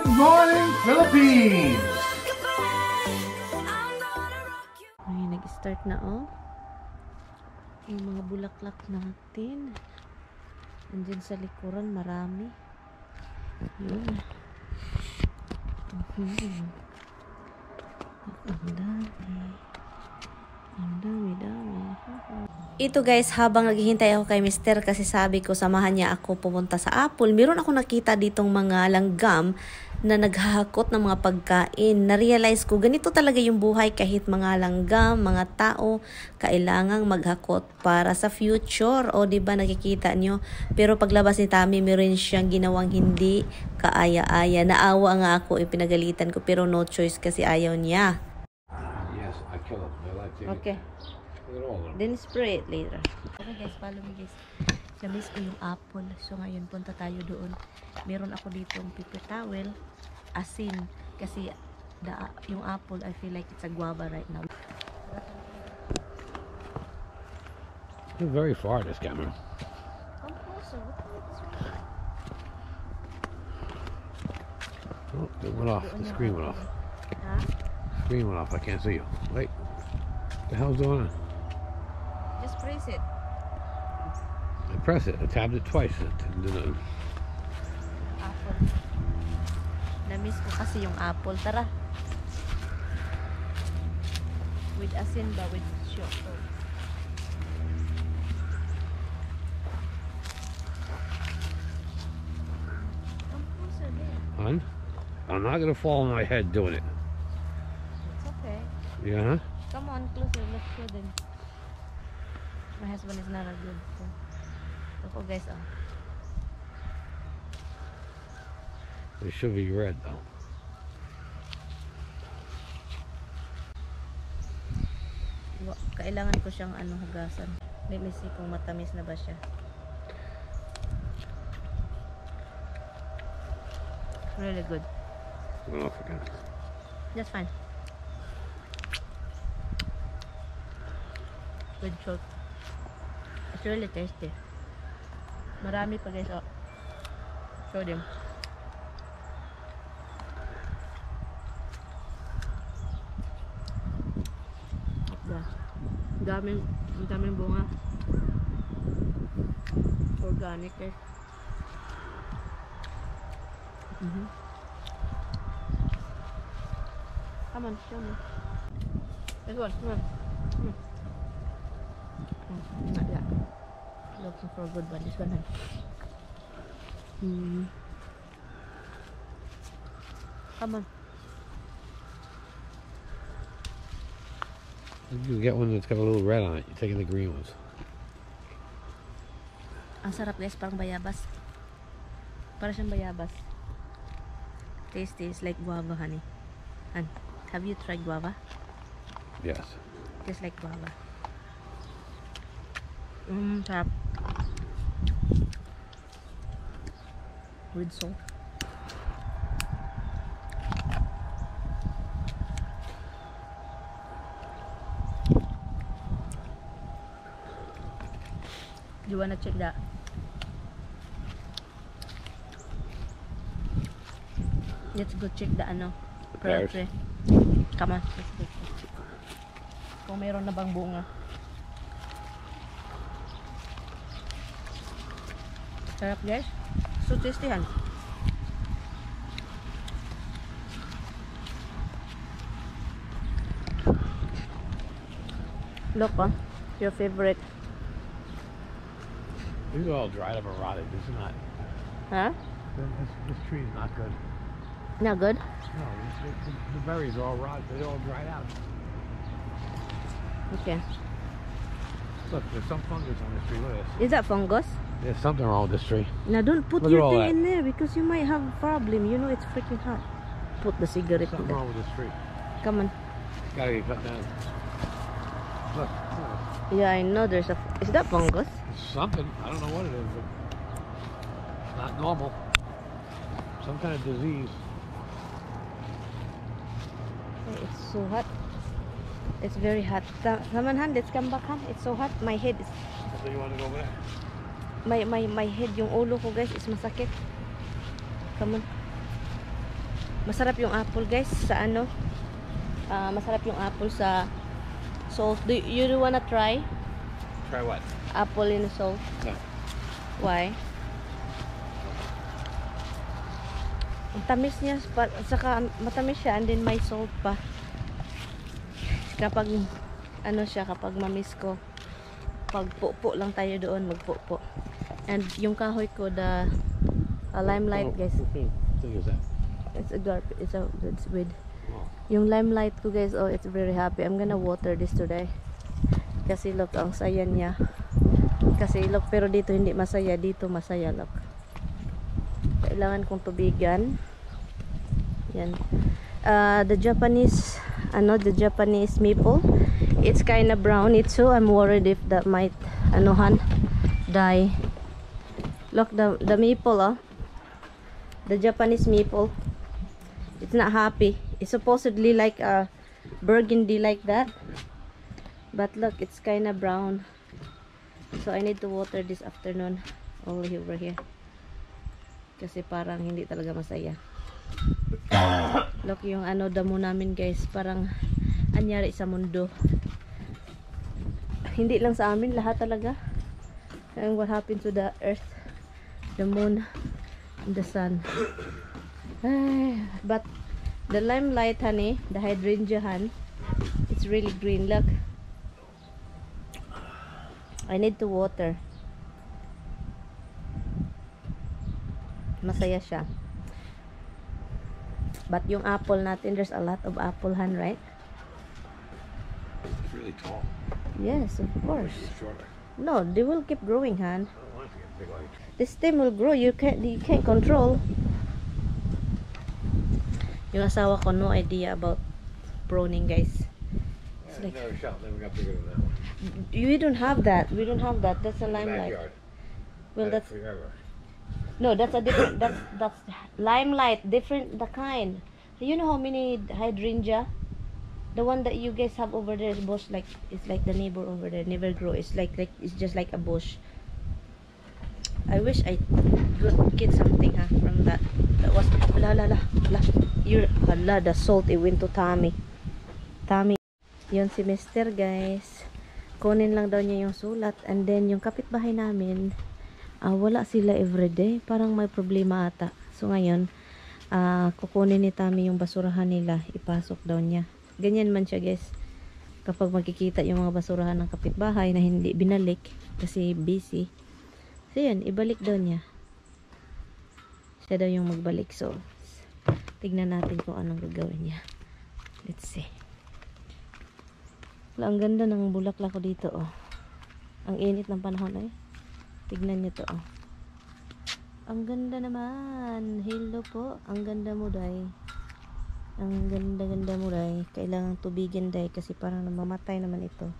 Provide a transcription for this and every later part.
Good morning, Philippines! Ay, nag-start na oh. Yung mga bulaklak natin. Andyan sa likuran, marami. Yun. Mhm. Ang dami. Ang dami, dami. Ito guys, habang naghihintay ako kay Mister kasi sabi ko samahan niya ako pumunta sa Apple, meron ako nakita ditong mga langgam na naghahakot ng mga pagkain. Na-realize ko, ganito talaga yung buhay kahit mga langgam, mga tao, kailangang maghakot para sa future. O, di ba nakikita nyo? Pero paglabas ni Tami, meron siyang ginawang hindi kaaya-aya. Naawa nga ako, ipinagalitan ko, pero no choice kasi ayaw niya. Yes, I kill them. They like. Okay. Then spray it later. Okay guys, follow me guys. Siya ko yung apple. So ngayon punta tayo doon. Meron ako dito yung paper towel, asin. Kasi the, yung apple, I feel like it's a guava right now. You're very far, this camera. Come closer. What the heck is wrong? Oh, it went off. The screen went off. Ha? Screen went off. I can't see you. Wait. What The hell's going on? Just press it. I press it. I tapped it twice. It didn't do nothing. Apple. Na-miss ko kasi yung apple. Tara. With asin ba? With sugar. Come closer there. Hon? I'm not going to fall on my head doing it. It's okay. Yeah. Come on, closer. Let's show them. My husband is not a good so. Ako guys, oh. It should be red, though. Kailangan ko siyang ano hugasan. Let me see kung matamis na ba siya. Really good. Went off again. That's fine. With salt. It's really tasty. Marami pa guys. Oh. Yeah. Ang daming, ang daming bunga. Organic guys. Mhm. Come on, show me. This one, come on. Hmm. Hmm, Not that. Looking for a good one. This one. huh? Hmm. Come on. You get one that's got a little red on it. You're taking the green ones. Ang sarap guys, parang bayabas. Para siyang bayabas. Taste is like guava, honey. Han, have you tried guava? Yes. Tastes like guava. Mmm, sarap. With salt. You wanna check that? Let's go check the ano. Tree. Come on, let's go check. Kung mayroon na bang bunga. Sarap guys. So tasty han. Look oh, your favorite. These are all dried up and rotted. This is not. Huh? This, this tree is not good. Not good? No, this, the, the berries are all rotted. They're all dried out. Okay. Look, there's some fungus on this tree. Look at this. Is that fungus? There's something wrong with this tree. Now don't put Look your thing that. in there because you might have a problem. You know it's freaking hot. Put the cigarette in Something wrong with this tree. Come on. Gotta get cut down. Look, look, Yeah, I know there's a. Is that fungus? it's something. I don't know what it is, but it's not normal. Some kind of disease. It's so hot. It's very hot. On, Han. Let's come back, Han. It's so hot. My head is. So you want to go over there? My, my, my head, yung ulo ko, guys, is masakit. Come on. Masarap yung apple guys sa ano. ah, masarap yung apple sa salt. Do you wanna try Try what? apple in salt? No. Why? Ang tamis niya, saka matamis siya and then may salt pa. Kapag ano siya, kapag mamis ko, pag po lang tayo doon, magpo And yung kahoy ko, the uh, limelight guys, is that? it's a garb, it's a, it's with Oh. yung limelight ko guys, oh, it's very happy. I'm gonna water this today. Kasi look, ang saya niya. Kasi look, pero dito hindi masaya. Dito masaya, look. Kailangan kong tubigan. Yan. Uh, the Japanese, ano, the Japanese maple. It's kind of brown. It's so I'm worried if that might, anuhan, die. Look, the, the maple, oh. The Japanese maple. It's not happy. It's supposedly like a burgundy like that. But look, it's kind of brown. So I need to water this afternoon. Only over here. Kasi parang hindi talaga masaya. Look yung ano damo namin guys. Parang anyari sa mundo. Hindi lang sa amin. Lahat talaga. And what happened to the earth, the moon, and the sun. Ay, but the limelight honey, the hydrangea han, it's really green. Look. I need to water. Masaya siya. But yung apple natin, there's a lot of apple han, right? It's really tall. Yes, of course. No, they will keep growing, han. Like The stem will grow. You can't, you can't control. Yung asawa ko, no idea about pruning, guys. It's like- shot, then we got bigger than that one. We don't have that. We don't have that. That's a limelight. Well, that's forever. No, that's a different. That's that's limelight. Different the kind. You know how many hydrangea? The one that you guys have over there is bush like it's like the neighbor over there. Never grow. It's like like it's just like a bush. I wish I could get something huh, from that. That was la la la la. You're hala the salt it went to Tommy. Tommy. Yun si Mister guys. Kunin lang daw niya yung sulat and then yung kapitbahay namin ah, wala sila everyday. Parang may problema ata. So ngayon, ah, kukunin ni Tami yung basurahan nila. Ipasok daw niya. Ganyan man siya guys. Kapag makikita yung mga basurahan ng kapitbahay na hindi binalik kasi busy. So yun, ibalik daw niya. Siya daw yung magbalik. So, tignan natin kung anong gagawin niya. Let's see. Ang ganda ng bulaklak ko dito, oh. Ang init ng panahon, eh. Tignan niyo to, oh. Ang ganda naman. Hello po. Ang ganda mo, Day. Ang ganda-ganda mo, Day. Kailangan tubigin, Day, kasi parang namamatay naman ito.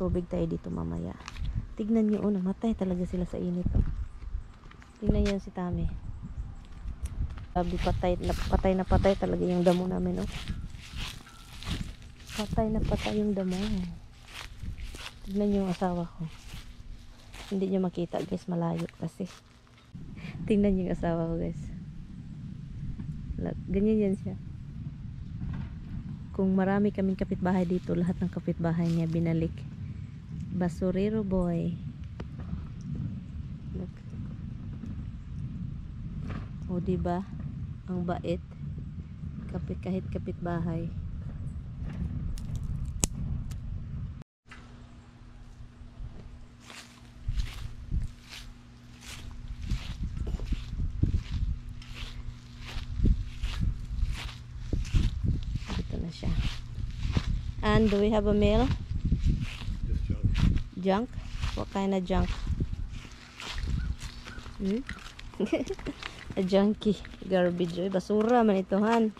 Tubig tayo dito mamaya. Tignan niyo, oh, namatay talaga sila sa init, oh. Tignan niyo si Tami. Sabi, patay na patay na patay talaga yung damo namin, oh. Patay na patay yung damo. Tignan niyo yung asawa ko. Hindi niyo makita guys, malayo kasi. Tingnan niyo yung asawa ko guys. Ganyan yan siya. Kung marami kaming kapitbahay dito, lahat ng kapitbahay niya binalik. Basurero boy. Look. O diba? Ang bait. Kapit kahit kapitbahay. Dito na siya. And do we have a meal? Just junk. Junk? What kind of junk? Hmm? a junkie. Garbage. Basura man ito, han.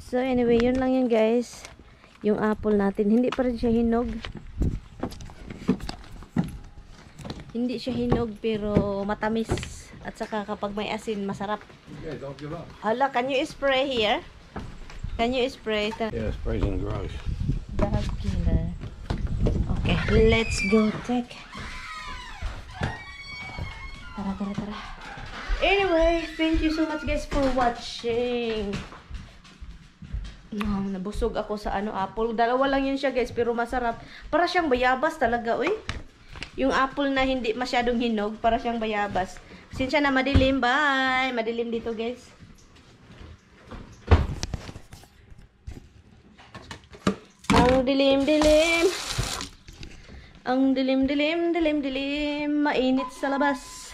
So, anyway, yun lang yun, guys. Yung apple natin. Hindi pa rin siya hinog. Hindi siya hinog, pero matamis. At saka kapag may asin, masarap. Yeah, don't give up. Hala, can you spray here? Can you spray? Ta- Yeah, sprays in the garage. Dog killer. Okay, let's go take. Tara, tara, tara. Anyway, thank you so much guys for watching. No, nabusog ako sa ano apple. Dalawa lang yun siya guys, pero masarap. Para siyang bayabas talaga, uy. Yung apple na hindi masyadong hinog, para siyang bayabas. Sinsya na madilim, bye! Madilim dito guys. Ang dilim-dilim. Ang dilim-dilim, dilim-dilim. Mainit sa labas.